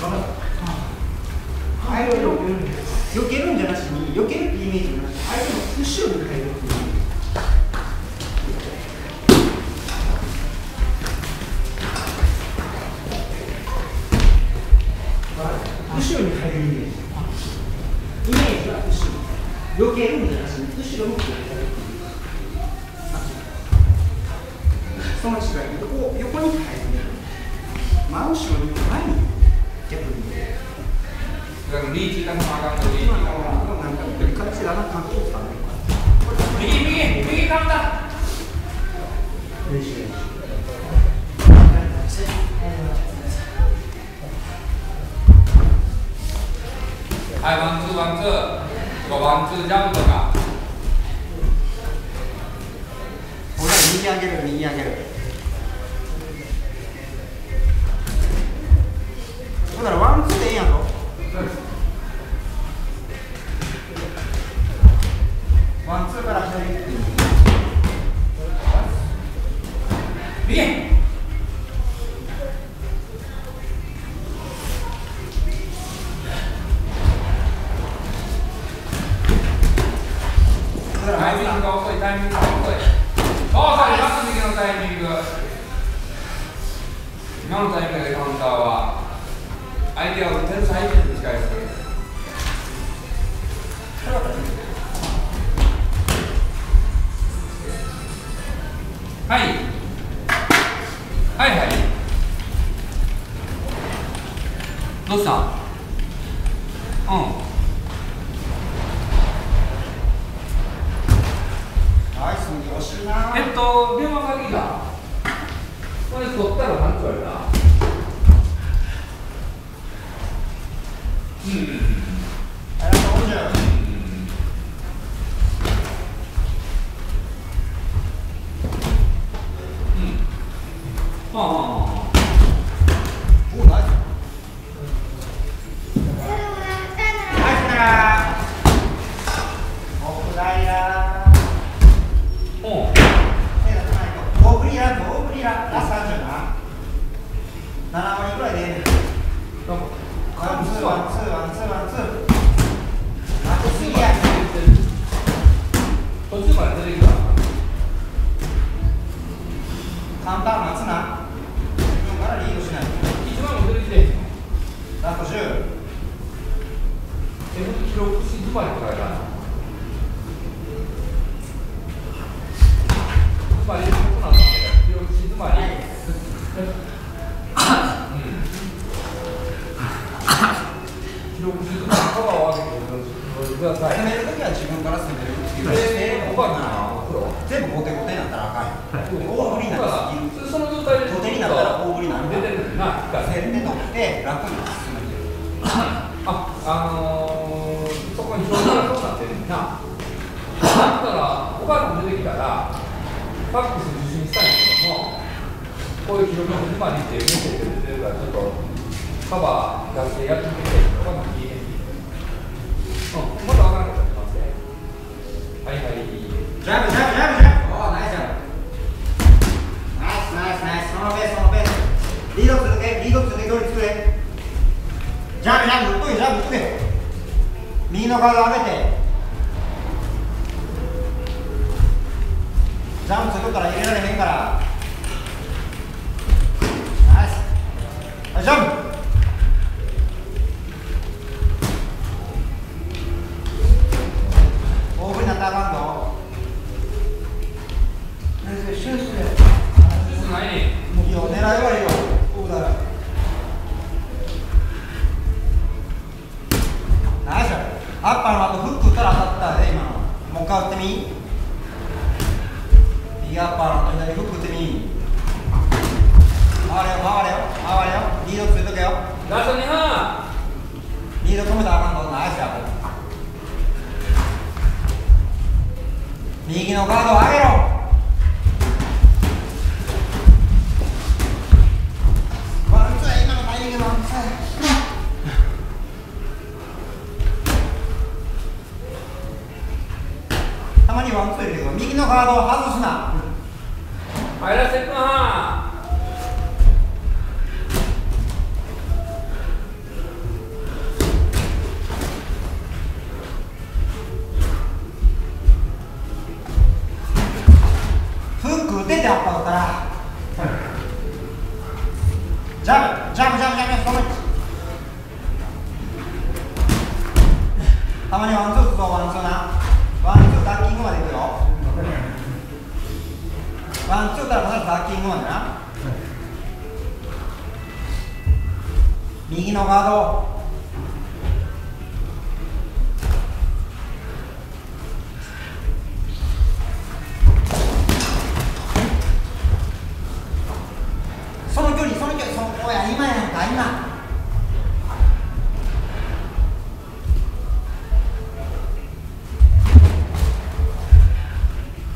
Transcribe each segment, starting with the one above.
相手の避けるんじゃなしに避けるってイメージじゃなくて相手の後ろに入るっていう。後ろに入るイメージイメージは後ろ避けるんじゃなしに後ろに入るっていう。その違い横横に入る真後ろに前にほら、右上げる、右上げる。ならワンツーでいいやんワンツーから左に行っていい Pergi. Timing kau 遅い、タイミングが遅い。そうそう、今の時のタイミング。今のタイミングでカウンターは、相手が打てる最中に近いです。はい。はいはい。どうした？うん。えっと、電話鍵が、これ取ったら何て言われた？う記録しズバリ捉えたな。ズバリここなんだね。記録しズバリ。うん。記録しズバリカバーを上げてください。攻めるときは自分から攻めるっていうで、ここはな、お風呂。全部後手後手になったらあかんよ大振りになだってからその状態で後手になったら大振りになる出てるな、機械先手取って楽に進めてるあ、あのー、そこに表示がそうなってるんだな。だったら、お母さん出てきたら、ファックス受信したいん。だけども、こういう記録の今にっていうメッセージが出てるから、ちょっとカバー出してやってみて、お母さん聞い。てみて。うん、まだ分からなかったらしますね。はいはい。ジャブジャブジャブジャブ。おおナイスジャブナイスナイスナイスそのペースそのペースリード続けリード続け距離作れジャブジャブ打っとけ。ジャブ打っとけ。右の体上げて。ジャンプするから入れられへんから。ナイス。はいジャンプ。2度つとけよラスト2分2度止めたらあかんの。ナイスや右のカードを上げろ。たまにワンツー入れるけど右のガードを外すな。入らせっかたまにワンツーとワンツーな。ワンツーダッキングまでいくよワンツーからまたダッキングまでな。右のガード。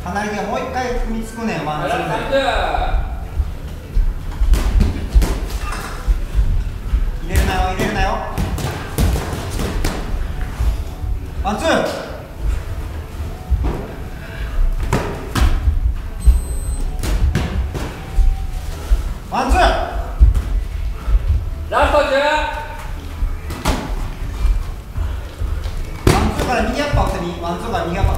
離れでもう一回踏みつくねんワンツーで入れるなよ入れるなよ。ワンツーワンツーラスト10ワンツーから右アッパー打ってみワンツーから右アッパー